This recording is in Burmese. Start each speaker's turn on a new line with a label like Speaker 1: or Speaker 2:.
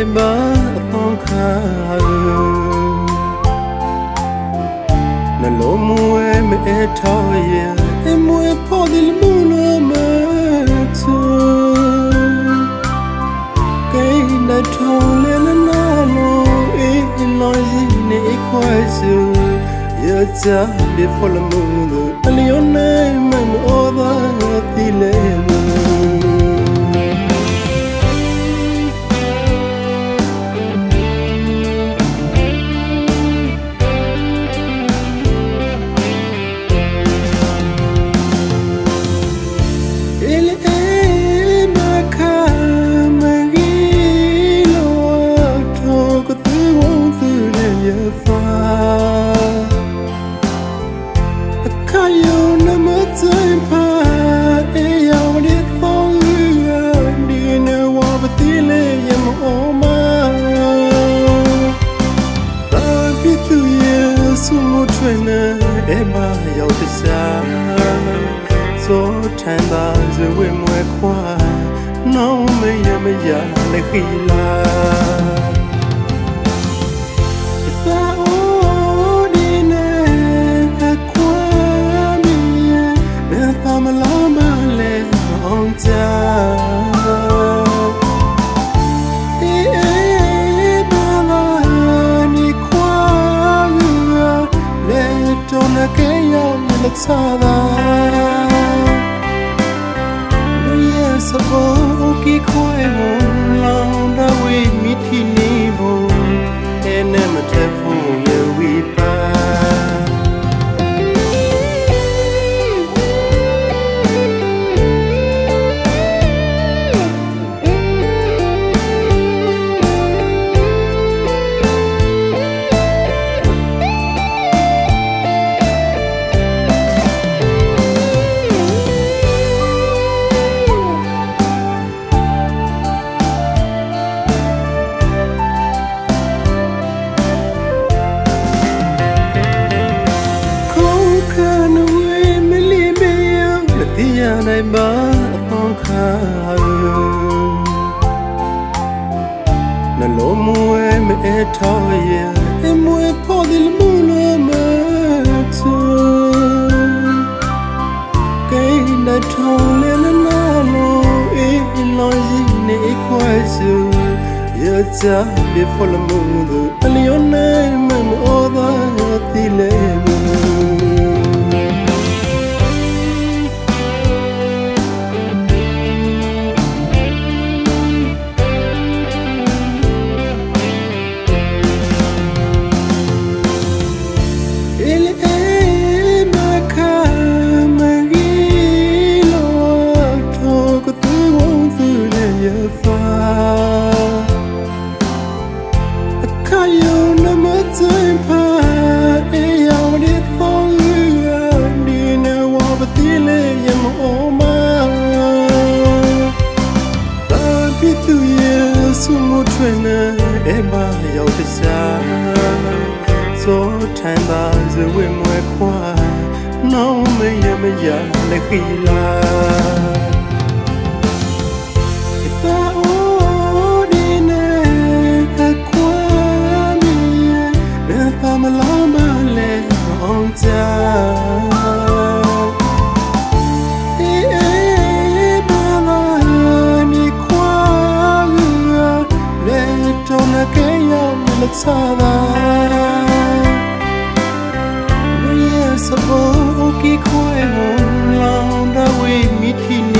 Speaker 1: တိုင်းမှာအဖောင်းခါနှလုံးမွေးမဲထော်ရဲ့အမွေဖို့ဒီမူလို့မချူကိနထော်လဲနာလို့အေးလောစီနေခွာစုရကြဒီဖို့လမှုလို့အလျော်နေမ နေအမရောက်တစားသောထန်သာဇဝေမွဲခွာနောင်မရမရလက်ခီလာ လက်စားတာလူရဲ့စပေါ်ကီခွဲဝန် နိုင်မှာအပေါင်းခါနှလုံးမွေးမဲထော်ရဲ့အမွေဖို့ဒီမူလို့မချူကိနထော်လဲနာလို့အေးလောစီနေခွာစုရကြဒီဖို့လမှုတို့အလျော် အမရောက်တစားသောထန်သာဇဝေမွဲခွာနောင်မရမရလက်ခီလာလက်စားတာလူရဲ့စပေါ်ကီ ခွဲဝန်လောင်တဝေးမိထီနေဖို့အဲနဲ့မထက်